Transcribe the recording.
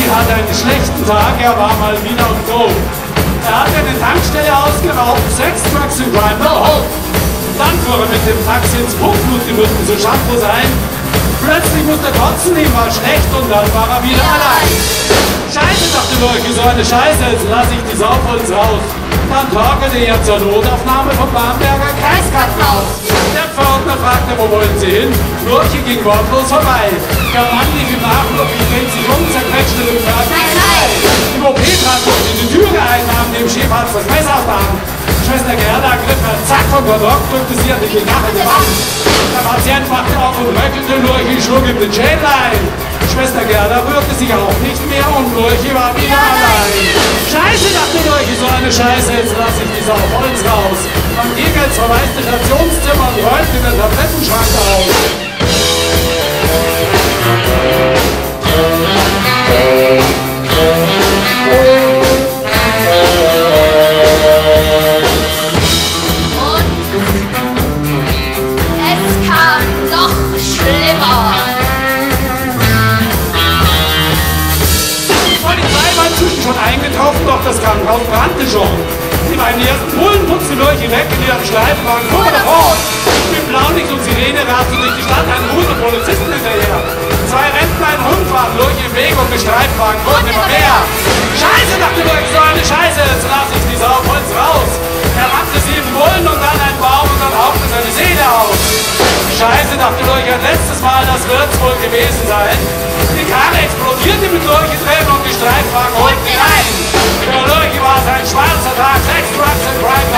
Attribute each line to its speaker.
Speaker 1: Lurchi hatte einen schlechten Tag, er war mal wieder auf Drogen. Er hat eine Tankstelle ausgeraubt, Drugs and Crime, no hope. Dann fuhr er mit dem Taxi ins Hochblutgerüsten zu Shampoo sein. Plötzlich musste kotzen, ihm war schlecht und dann war er wieder allein. Scheiße, dachte Lurchi, so eine Scheiße, jetzt lass ich die Sau von uns raus. Dann torkelte er zur Notaufnahme vom Bamberger Kreiskrankenhaus. Der Pförtner fragte, wo wollen Sie hin? Lurchi ging wortlos vorbei. Der Mann lief ihm nach, Lurchi dreht sich um, vom Gordon, drückte sie an die gekachtelte Wand. Der Patient wachte auf und röckelte Lurchi, schlug ihm den Schädel ein. Schwester Gerda rührte sich auch nicht mehr und Lurchi war wieder allein. Scheiße, dachte Lurchi, so eine Scheiße, jetzt lass ich die Sau vollends raus. Ging ins verwaiste Stationszimmer und räumte den Tablettenschrank auf. Schon eingetroffen, doch das Krankenhaus brannte schon. Die beiden ersten Bullen putzten Lurchi weg in ihrem Streifwagen vor der Fort. Mit Blaulicht und Sirene rasten durch die Stadt ein Hut und Polizisten hinterher. Zwei Rentner, ein Hund waren Lurchi im Weg und die Streifwagen wurden immer mehr. Scheiße, dachte Lurchi, so eine Scheiße, jetzt lass ich die Sau voll raus. Er rammte sieben Bullen und dann ein Baum und dann hauchte seine Seele aus. Scheiße, dachte Lurchi, ein letztes Mal, das wird's wohl gewesen sein. Karre explodierte mit drin und die Streifwagen holten ein. Für Lurchi war es ein schwarzer Tag, Sex, Drugs and Crime,